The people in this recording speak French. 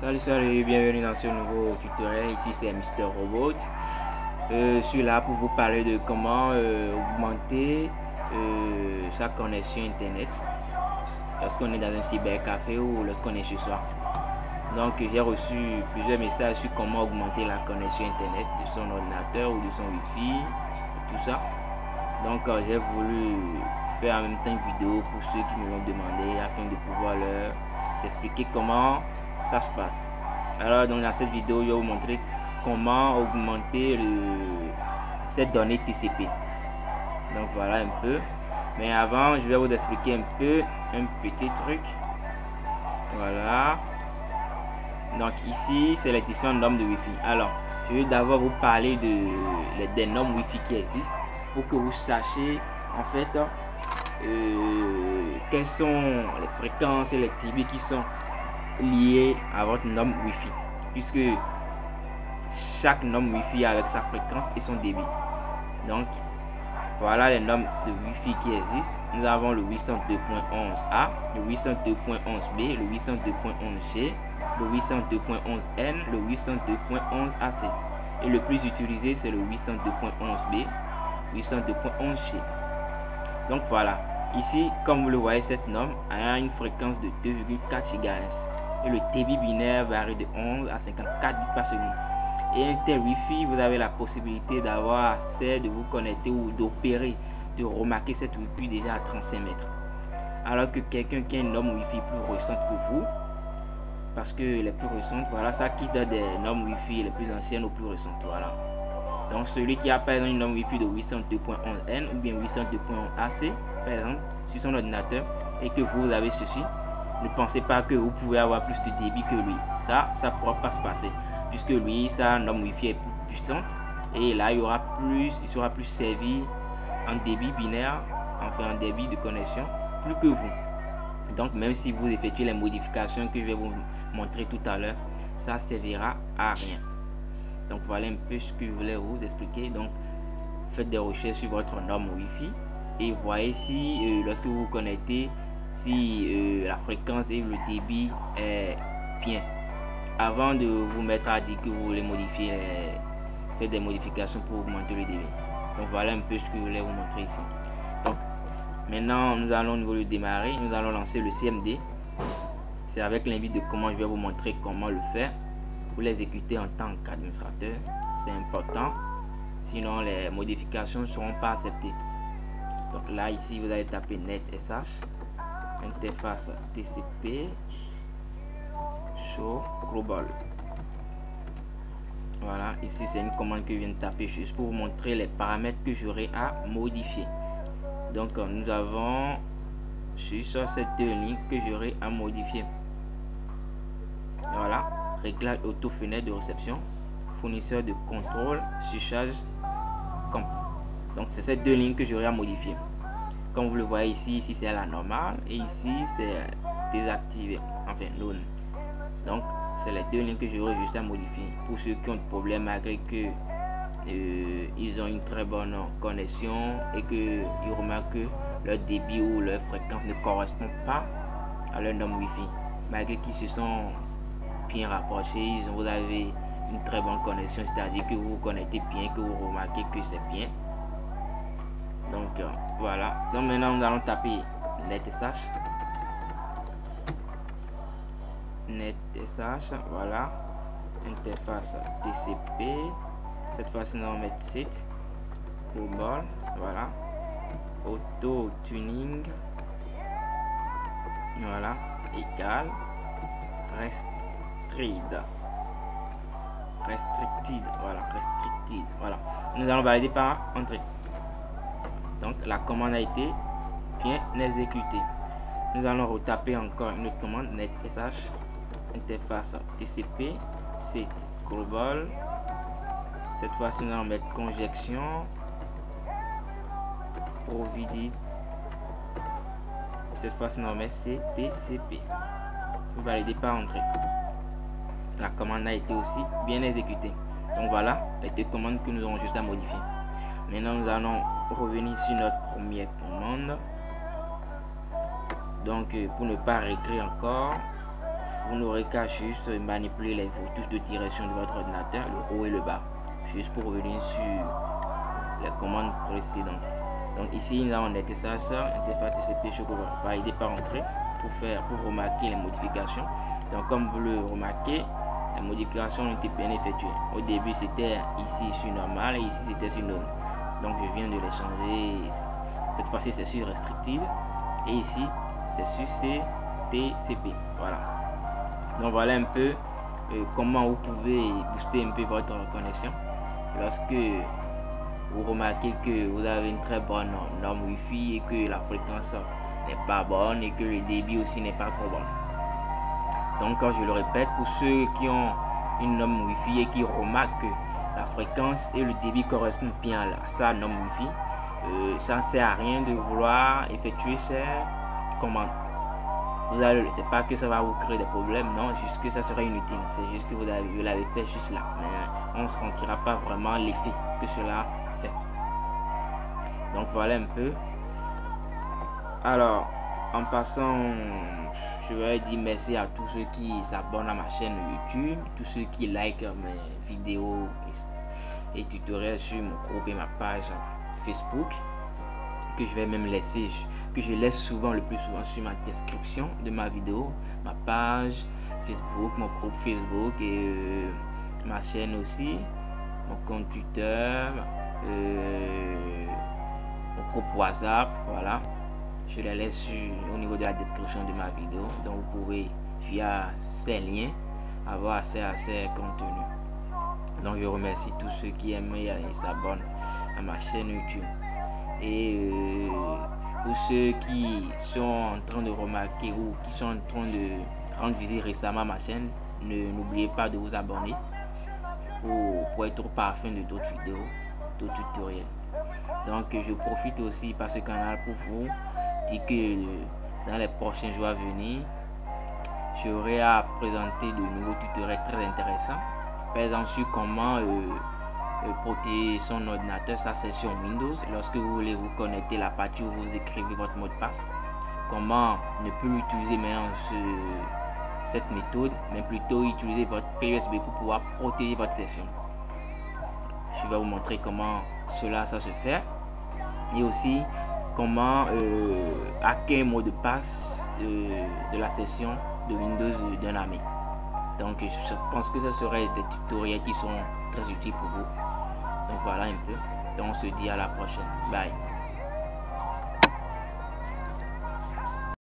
Salut salut, bienvenue dans ce nouveau tutoriel, ici c'est Mister Robot. Euh, je suis là pour vous parler de comment euh, augmenter euh, sa connexion internet lorsqu'on est dans un cybercafé ou lorsqu'on est chez soi. Donc j'ai reçu plusieurs messages sur comment augmenter la connexion internet de son ordinateur ou de son wifi et tout ça. Donc j'ai voulu faire en même temps une vidéo pour ceux qui me l'ont demandé afin de pouvoir leur expliquer comment ça se passe. Alors donc dans cette vidéo, je vais vous montrer comment augmenter le, cette donnée TCP. Donc voilà un peu. Mais avant, je vais vous expliquer un peu un petit truc. Voilà. Donc ici, c'est les différents normes de Wi-Fi. Alors, je vais d'abord vous parler de, des normes Wi-Fi qui existent pour que vous sachiez en fait euh, quelles sont les fréquences et les TB qui sont liées à votre norme Wi-Fi. Puisque chaque norme Wi-Fi avec sa fréquence et son débit. Donc, voilà les normes de Wi-Fi qui existent. Nous avons le 802.11a, le 802.11b, le 802.11g, le 802.11n, le 802.11ac. Et le plus utilisé, c'est le 802.11b, 802.11g. Donc voilà, ici, comme vous le voyez, cette norme a une fréquence de 2,4 GHz et le débit binaire varie de 11 à 54 bits par seconde. Et un tel Wi-Fi, vous avez la possibilité d'avoir accès, de vous connecter ou d'opérer, de remarquer cette Wi-Fi déjà à 35 mètres. Alors que quelqu'un qui a une norme Wi-Fi plus récente que vous, parce que les plus récentes, voilà, ça quitte des normes Wi-Fi les plus anciennes aux plus récentes, voilà. Donc celui qui a par exemple une norme Wi-Fi de 802.11n ou bien 802.11ac, par exemple, sur son ordinateur, et que vous avez ceci, ne pensez pas que vous pouvez avoir plus de débit que lui. Ça, ça ne pourra pas se passer. Puisque lui, sa norme Wi-Fi est plus puissante. Et là, il aura plus, il sera plus servi en débit binaire, enfin en débit de connexion, plus que vous. Donc, même si vous effectuez les modifications que je vais vous montrer tout à l'heure, ça servira à rien. Donc, voilà un peu ce que je voulais vous expliquer. Donc, faites des recherches sur votre norme Wi-Fi et voyez si euh, lorsque vous vous connectez si euh, la fréquence et le débit est bien. Avant de vous mettre à dire que vous voulez modifier, faites des modifications pour augmenter le débit. Donc voilà un peu ce que je voulais vous montrer ici. Donc maintenant nous allons au le démarrer, nous allons lancer le CMD. C'est avec l'invite de comment je vais vous montrer comment le faire. Pour l'exécuter en tant qu'administrateur, c'est important. Sinon les modifications ne seront pas acceptées. Donc là ici vous allez taper net sh interface TCP show global. Voilà ici c'est une commande que je viens de taper juste pour vous montrer les paramètres que j'aurai à modifier. Donc nous avons sur cette deux lignes que j'aurai à modifier. Voilà réglage auto fenêtre de réception fournisseur de contrôle surcharge comp donc c'est ces deux lignes que j'aurai à modifier comme vous le voyez ici, ici c'est la normale et ici c'est désactivé, enfin non. Donc c'est les deux lignes que j'aurais juste à modifier. Pour ceux qui ont des problèmes malgré que euh, ils ont une très bonne connexion et que ils remarquent que leur débit ou leur fréquence ne correspond pas à leur norme Wi-Fi. Malgré qu'ils se sont bien rapprochés, ils ont, vous avez une très bonne connexion, c'est-à-dire que vous vous connectez bien, que vous remarquez que c'est bien donc euh, voilà. Donc maintenant nous allons taper netsh netsh voilà. Interface tcp cette fois-ci nous allons mettre 7 global voilà. Auto tuning voilà. Égal. Restricted. Restricted voilà. Restricted voilà. Nous allons valider par entrée donc la commande a été bien exécutée. Nous allons retaper encore une autre commande netsh interface TCP c'est global. Cette fois-ci, nous allons mettre conjection provided. Cette fois-ci, nous allons mettre CTCP. Vous validez par entrée. La commande a été aussi bien exécutée. Donc voilà les deux commandes que nous avons juste à modifier. Maintenant, nous allons revenir sur notre première commande. Donc, euh, pour ne pas réécrire encore, vous n'aurez qu'à juste manipuler les touches de direction de votre ordinateur, le haut et le bas, juste pour revenir sur les commandes précédentes. Donc ici, nous avons l'interface interface TCP je vais valider par entrée pour faire pour remarquer les modifications. Donc comme vous le remarquez, les modifications ont été bien effectuées. Au début, c'était ici sur normal et ici c'était sur non. Donc je viens de les changer. Cette fois-ci, c'est sur restricted et ici, c'est sur CTCP. Voilà. Donc voilà un peu euh, comment vous pouvez booster un peu votre connexion lorsque vous remarquez que vous avez une très bonne norme Wi-Fi et que la fréquence n'est pas bonne et que le débit aussi n'est pas trop bon. Donc, je le répète, pour ceux qui ont une norme Wi-Fi et qui remarquent que la fréquence et le débit correspondent bien à sa norme Wi-Fi, euh, ça ne sert à rien de vouloir effectuer ces commandes. Vous allez, c'est pas que ça va vous créer des problèmes, non, juste que ça serait inutile. C'est juste que vous l'avez fait juste là. Mais on ne sentira pas vraiment l'effet que cela donc voilà un peu. Alors, en passant, je vais dire merci à tous ceux qui s'abonnent à ma chaîne YouTube, tous ceux qui like mes vidéos et, tutoriels sur mon groupe et ma page Facebook, que je vais même laisser, que je laisse souvent, le plus souvent sur ma description de ma vidéo, ma page Facebook, mon groupe Facebook et euh, ma chaîne aussi, mon compte Twitter. Euh, mon groupe WhatsApp, voilà. Je les laisse au niveau de la description de ma vidéo. Donc vous pouvez, via ces liens, avoir accès à ces contenus. Donc je remercie tous ceux qui aiment et s'abonnent à ma chaîne YouTube. Et euh, pour ceux qui sont en train de remarquer ou qui sont en train de rendre visite récemment ma chaîne, n'oubliez pas de vous abonner pour, pour être parfum de d'autres vidéos, d'autres tutoriels. Donc je profite aussi par ce canal pour vous dire que dans les prochains jours à venir, j'aurai à présenter de nouveaux tutoriels très intéressants. Par exemple comment euh, euh, protéger son ordinateur, c'est sur Windows. Lorsque vous voulez vous connecter la partie où vous écrivez votre mot de passe, comment ne plus l'utiliser maintenant cette méthode, mais plutôt utiliser votre PSB pour pouvoir protéger votre session. Je vais vous montrer comment cela ça se fait et aussi comment euh, hacker mot de passe de, la session de Windows d'un ami. Donc je pense que ce serait des tutoriels qui sont très utiles pour vous. Donc voilà un peu. Donc on se dit à la prochaine. Bye.